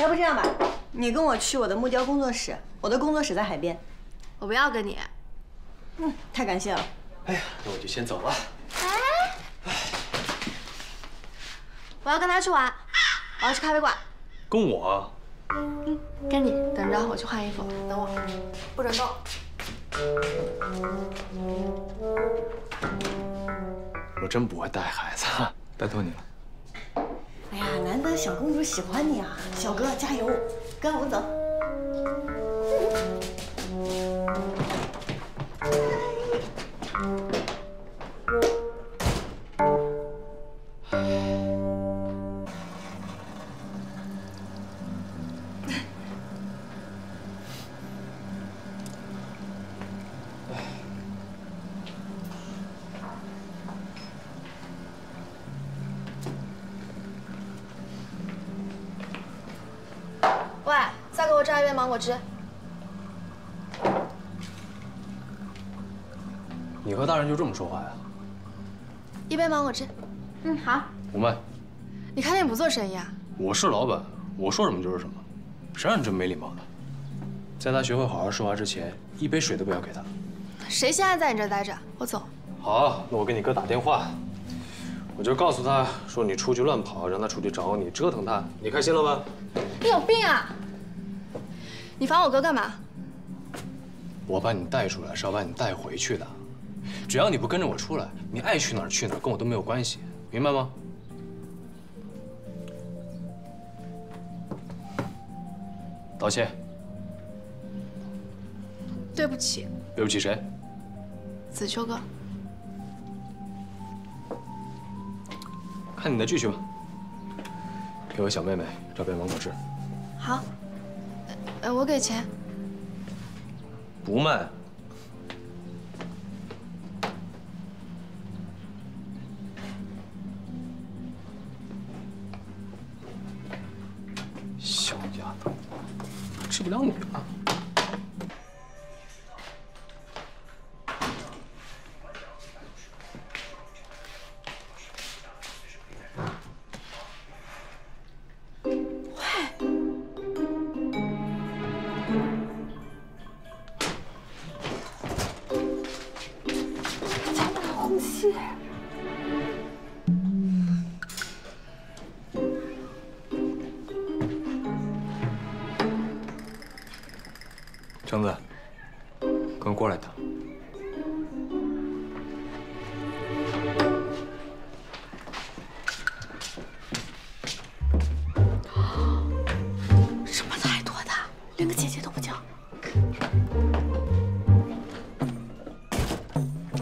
要不这样吧，你跟我去我的木雕工作室，我的工作室在海边。我不要跟你。嗯，太感谢了。哎呀，那我就先走了。哎，我要跟他去玩，我要去咖啡馆。跟我？嗯，跟你。等着，我去换衣服，等我，不准动。我真不会带孩子，拜托你了。哎呀，难得小公主喜欢你啊，小哥加油，跟我走。芒果汁。你和大人就这么说话呀？一杯芒果汁。嗯，好。不卖。你开店不做生意啊？我是老板，我说什么就是什么。谁让你这么没礼貌的？在他学会好好说话之前，一杯水都不要给他。谁现在在你这待着？我走。好，那我给你哥打电话，我就告诉他说你出去乱跑，让他出去找你，折腾他。你开心了吧？你有病啊！你烦我哥干嘛？我把你带出来是要把你带回去的。只要你不跟着我出来，你爱去哪儿去哪儿，跟我都没有关系，明白吗？道歉。对不起。对不起谁？子秋哥。看你的剧去吧。给我小妹妹照片，王果汁。好。呃，我给钱。不卖。小丫头，治不了你了。跟我过来一趟。什么态度的，连个姐姐都不叫。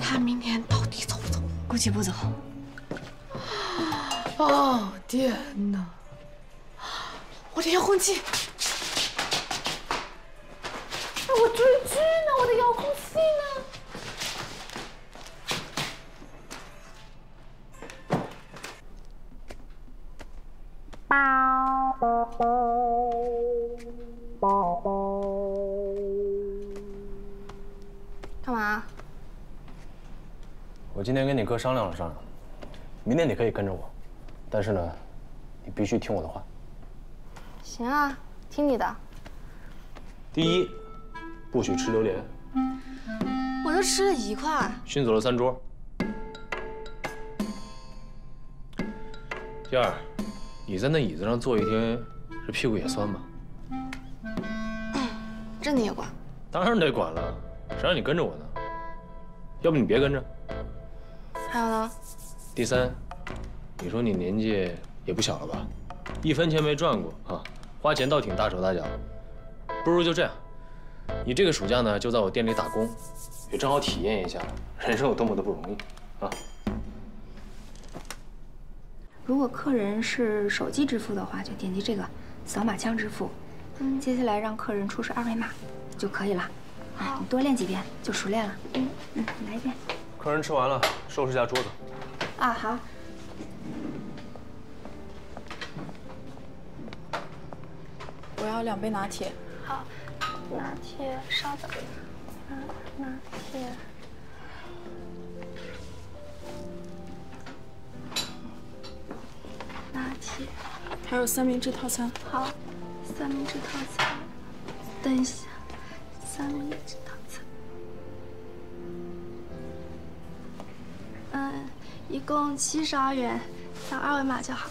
他明天到底走不走？估计不走。哦天哪！我的遥控器。追剧呢，我的遥控器呢？干嘛？我今天跟你哥商量了商量，明天你可以跟着我，但是呢，你必须听我的话。行啊，听你的。第一。不许吃榴莲，我就吃了一块。熏走了三桌。第二，你在那椅子上坐一天，这屁股也酸吧？这你也管？当然得管了，谁让你跟着我呢？要不你别跟着。还有呢？第三，你说你年纪也不小了吧？一分钱没赚过啊，花钱倒挺大手大脚。不如就这样。你这个暑假呢，就在我店里打工，也正好体验一下人生有多么的不容易啊！如果客人是手机支付的话，就点击这个扫码枪支付。嗯，接下来让客人出示二维码就可以了。你多练几遍就熟练了。嗯嗯，来一遍。客人吃完了，收拾一下桌子。啊，好。我要两杯拿铁。好。拿铁，稍等。拿拿铁，拿铁，还有三明治套餐。好，三明治套餐。等一下，三明治套餐。嗯，一共七十二元，扫二维码就好。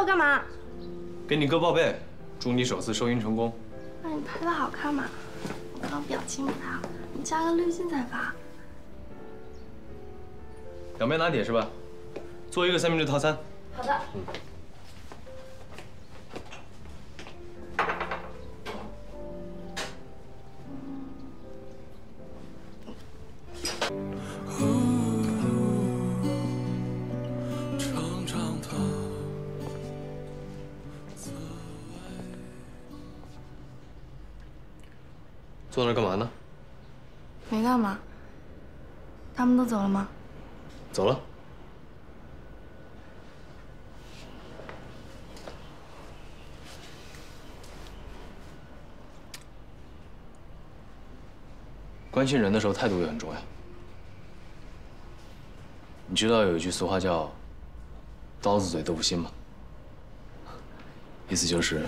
我干嘛？给你哥报备，祝你首次收银成功。那你拍的好看吗？我刚刚表情不太好，你加个滤镜再发。两杯拿铁是吧？做一个三明治套餐。好的。长坐那儿干嘛呢？没干嘛。他们都走了吗？走了。关心人的时候，态度也很重要。你知道有一句俗话叫“刀子嘴豆腐心”吗？意思就是，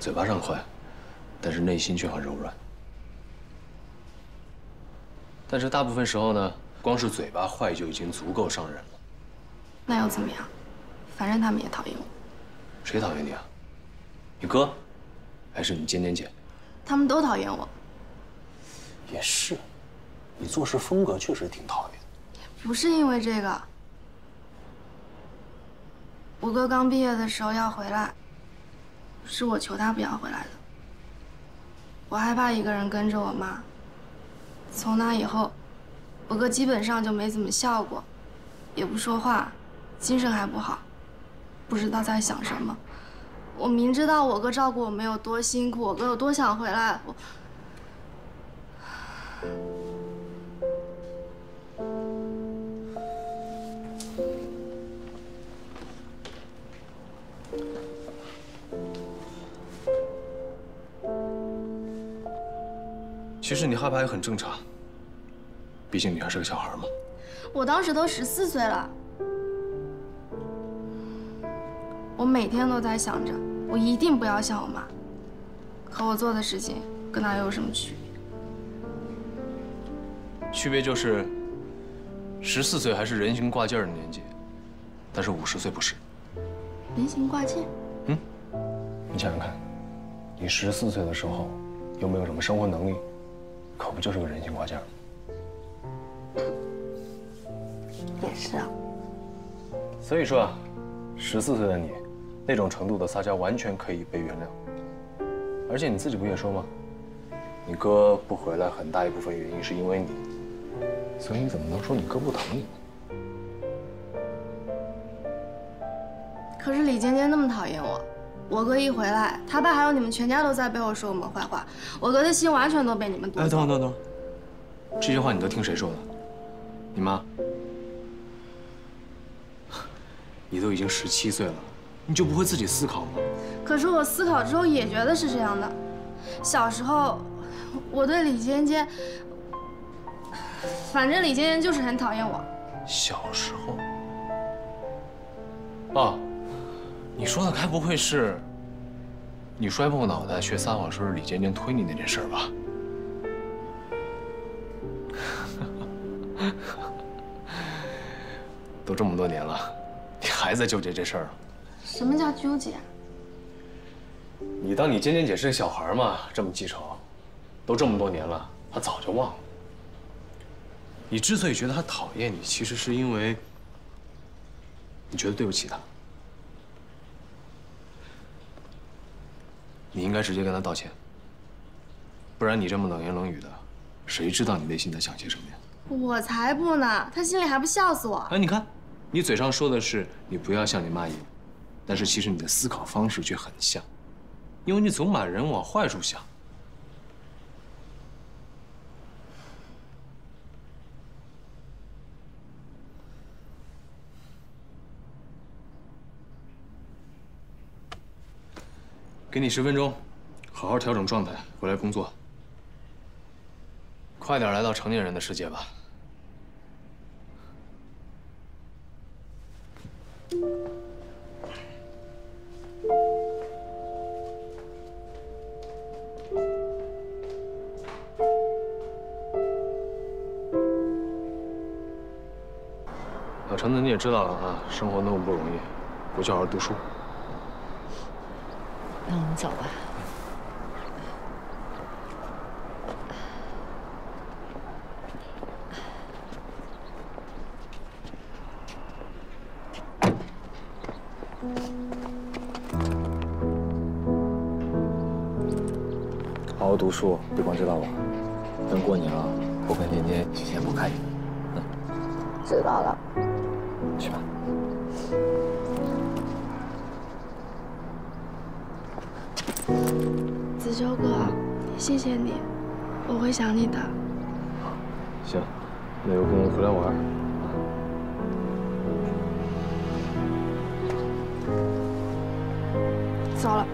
嘴巴上快，但是内心却很柔软。但是大部分时候呢，光是嘴巴坏就已经足够伤人了。那又怎么样？反正他们也讨厌我。谁讨厌你啊？你哥，还是你尖尖姐？他们都讨厌我。也是，你做事风格确实挺讨厌。不是因为这个，我哥刚毕业的时候要回来，是我求他不要回来的。我害怕一个人跟着我妈。从那以后，我哥基本上就没怎么笑过，也不说话，精神还不好，不知道在想什么。我明知道我哥照顾我们有多辛苦，我哥有多想回来，我。其实你害怕也很正常，毕竟你还是个小孩嘛。我当时都十四岁了，我每天都在想着，我一定不要像我妈。可我做的事情跟她又有什么区别？区别就是，十四岁还是人形挂件的年纪，但是五十岁不是。人形挂件？嗯，你想想看，你十四岁的时候，有没有什么生活能力。可不就是个人形挂件也是啊。所以说啊，十四岁的你，那种程度的撒娇完全可以被原谅。而且你自己不也说吗？你哥不回来，很大一部分原因是因为你。所以你怎么能说你哥不疼你呢？可是李尖尖那么讨厌我。我哥一回来，他爸还有你们全家都在背后说我们坏话，我哥的心完全都被你们夺走。哎，等等等等，这些话你都听谁说的？你妈？你都已经十七岁了，你就不会自己思考吗？可是我思考之后也觉得是这样的。小时候，我对李尖尖，反正李尖尖就是很讨厌我。小时候？啊。你说的该不会是，你摔破脑袋学撒谎说是李尖尖推你那件事吧？都这么多年了，你还在纠结这事儿？什么叫纠结？你当你尖尖姐是个小孩吗？这么记仇，都这么多年了，她早就忘了。你之所以觉得她讨厌你，其实是因为你觉得对不起她。你应该直接跟他道歉，不然你这么冷言冷语的，谁知道你内心在想些什么呀？我才不呢，他心里还不笑死我？哎，你看，你嘴上说的是你不要像你妈一样，但是其实你的思考方式却很像，因为你总把人往坏处想。给你十分钟，好好调整状态，回来工作。快点来到成年人的世界吧。老橙子，你也知道了啊，生活那么不容易，回去好好读书。那我们走吧。好好读书，别光知道玩。等过年了，我跟年年提前不看你。知道了。去吧。子修哥，谢谢你，我会想你的。行，那有空回来玩。走了。